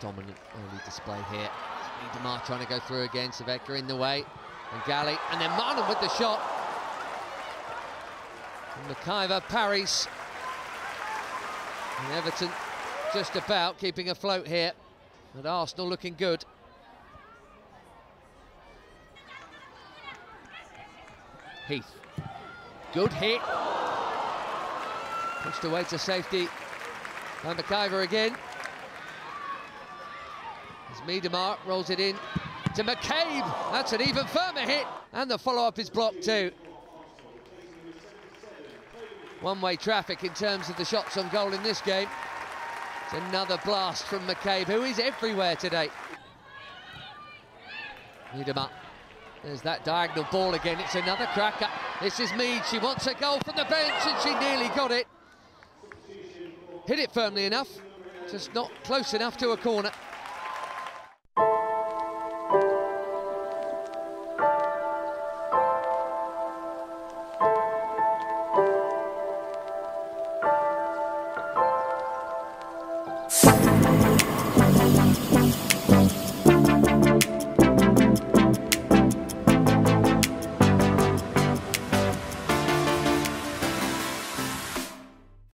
dominant early display here. Demar trying to go through again, Sevecke in the way, and Galley, and then Martin with the shot. And MacIver parries. And Everton just about keeping afloat here. And Arsenal looking good. Heath. Good hit. Pushed away to safety by MacIver again. As Miedema rolls it in to McCabe. That's an even firmer hit. And the follow-up is blocked too. One-way traffic in terms of the shots on goal in this game. It's another blast from McCabe, who is everywhere today. Miedema. There's that diagonal ball again. It's another cracker. This is Mead. She wants a goal from the bench, and she nearly got it. Hit it firmly enough, just not close enough to a corner.